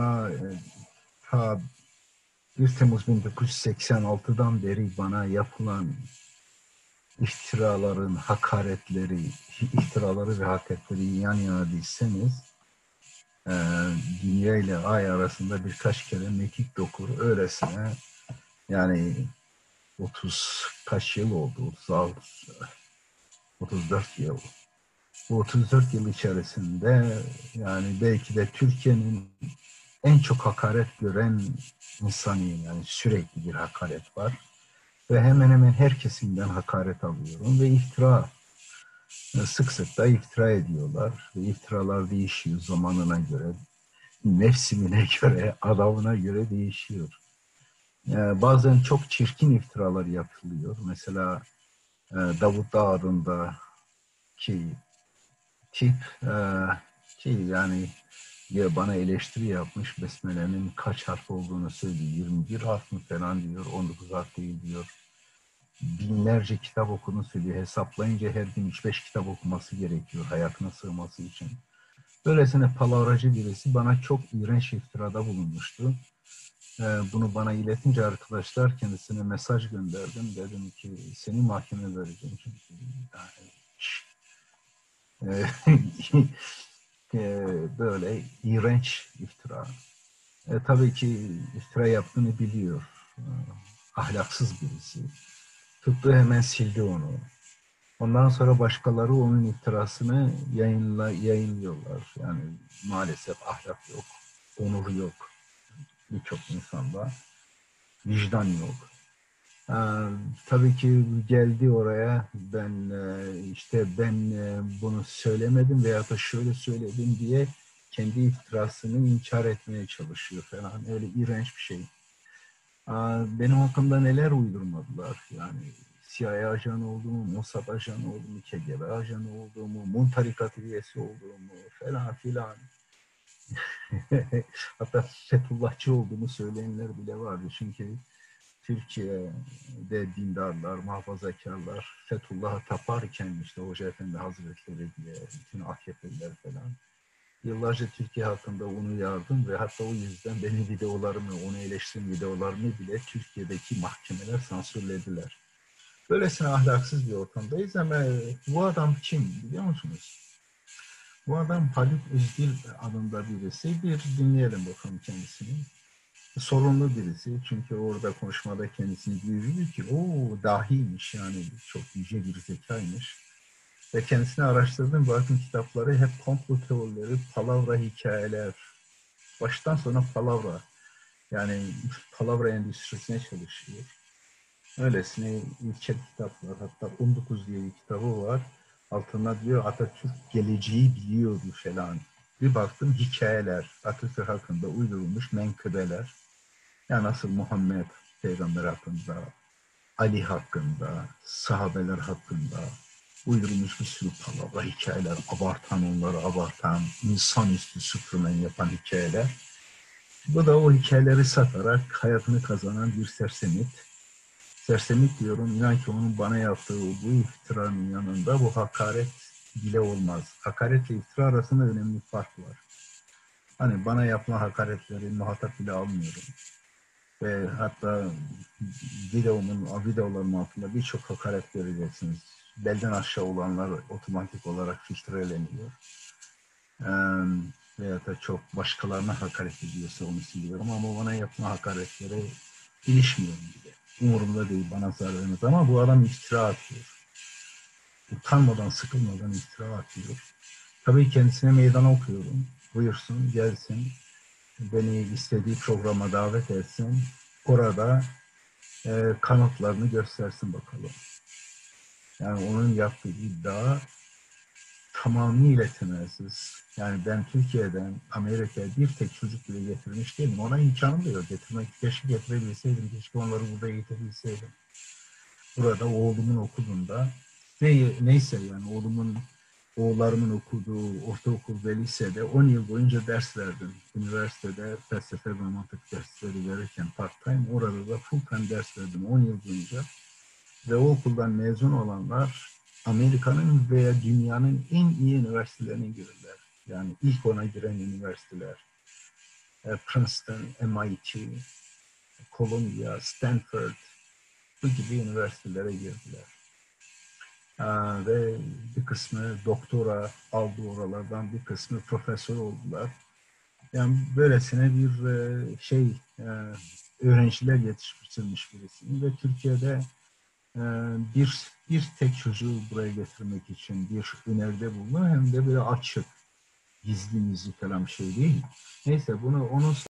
bana e, ta 1 Temmuz 1986'dan beri bana yapılan iftiraların, hakaretleri, iftiraları ve hakaretleri yan yana dizseniz e, dünya ile ay arasında birkaç kere mekik dokur öylesine yani 30 kaç yıl oldu? 36, 34 yıl. Bu 34 yıl içerisinde yani belki de Türkiye'nin en çok hakaret gören insanıyım. Yani sürekli bir hakaret var. Ve hemen hemen her kesimden hakaret alıyorum ve iftira sık sık da iftira ediyorlar. Ve iftiralar değişiyor zamanına göre, mevsimine göre, adamına göre değişiyor. Ee, bazen çok çirkin iftiralar yapılıyor. Mesela e, Davut Dağ ki tip e, ki yani ya bana eleştiri yapmış Besmele'nin kaç harf olduğunu söylüyor. 21 harf mı falan diyor, 19 harf değil diyor. Binlerce kitap okuduğunu söylüyor. Hesaplayınca her gün 3-5 kitap okuması gerekiyor hayatına sığması için. Böylesine palavracı birisi bana çok iğrenç iftirada bulunmuştu. Ee, bunu bana iletince arkadaşlar kendisine mesaj gönderdim. Dedim ki seni mahkeme vereceğim. Çünkü yani, e, böyle iğrenç iftira. E, tabii ki iftira yaptığını biliyor. E, ahlaksız birisi. Tuttu hemen sildi onu. Ondan sonra başkaları onun iftirasını yayınla, yayınlıyorlar. Yani maalesef ahlak yok, onur yok birçok insanda. Vicdan yok. Tabii ki geldi oraya ben işte ben bunu söylemedim veya da şöyle söyledim diye kendi iftirasını inkar etmeye çalışıyor falan. Öyle iğrenç bir şey. Benim hakkımda neler uydurmadılar yani CIA ajanı olduğumu, Mossad ajanı olduğumu, KGB ajanı olduğumu, Mun tarikat üyesi olduğumu falan filan. Hatta Fethullahçı olduğumu söyleyenler bile vardı. Çünkü Türkiye'de dindarlar, muhafazakarlar Fethullah'a taparken işte Hoca Efendi Hazretleri diye bütün AKP'liler falan yıllarca Türkiye hakkında onu yardım ve hatta o yüzden benim videolarımı, onu eleştiren videolarımı bile Türkiye'deki mahkemeler sansürlediler. Böylesine ahlaksız bir ortamdayız ama bu adam kim biliyor musunuz? Bu adam Haluk Özgül adında birisi. Bir dinleyelim bakalım kendisini sorunlu birisi. Çünkü orada konuşmada kendisini duyuruyor ki o dahiymiş yani çok yüce bir zekaymış. Ve kendisini araştırdım. Bakın kitapları hep komplo teorileri, palavra hikayeler. Baştan sona palavra. Yani palavra endüstrisine çalışıyor. Öylesine ilkel kitaplar. Hatta 19 diye bir kitabı var. Altında diyor Atatürk geleceği biliyordu falan. Bir baktım hikayeler, Atatürk hakkında uydurulmuş menkıbeler. Yani nasıl Muhammed peygamber hakkında, Ali hakkında, sahabeler hakkında uydurulmuş bir sürü palavra, hikayeler, abartan onları abartan, insanüstü süpürmen yapan hikayeler. Bu da o hikayeleri satarak hayatını kazanan bir sersemit. Sersemit diyorum, inan ki onun bana yaptığı bu iftiranın yanında bu hakaret bile olmaz. Hakaretle iftira arasında önemli bir fark var. Hani bana yapılan hakaretleri muhatap bile almıyorum ve hatta videomun, videoların altında birçok hakaret göreceksiniz. Belden aşağı olanlar otomatik olarak filtreleniyor. Ee, veya da çok başkalarına hakaret ediyorsa onu siliyorum ama bana yapma hakaretlere ilişmiyorum bile. Umurumda değil bana zarar vermez ama bu adam iftira atıyor. Utanmadan, sıkılmadan iftira atıyor. Tabii kendisine meydan okuyorum. Buyursun, gelsin beni istediği programa davet etsin. Orada e, kanıtlarını göstersin bakalım. Yani onun yaptığı iddia tamamıyla temelsiz. Yani ben Türkiye'den Amerika'ya bir tek çocuk bile getirmiş değilim. Ona imkanım da yok. Getirmek, keşke getirebilseydim. Keşke onları burada eğitebilseydim. Burada oğlumun okulunda ne, neyse yani oğlumun oğullarımın okuduğu ortaokul ve lisede 10 yıl boyunca ders verdim. Üniversitede felsefe ve mantık dersleri verirken part time, orada da full time ders verdim 10 yıl boyunca. Ve o okuldan mezun olanlar Amerika'nın veya dünyanın en iyi üniversitelerine girdiler. Yani ilk ona giren üniversiteler. e, Princeton, MIT, Columbia, Stanford bu gibi üniversitelere girdiler. Aa, ve bir kısmı doktora aldı oralardan, bir kısmı profesör oldular. Yani böylesine bir e, şey e, öğrenciler yetiştirmiş birisiyim ve Türkiye'de e, bir bir tek çocuğu buraya getirmek için bir öneride bulundu hem de böyle açık gizli müzik falan bir şey değil. Neyse bunu onun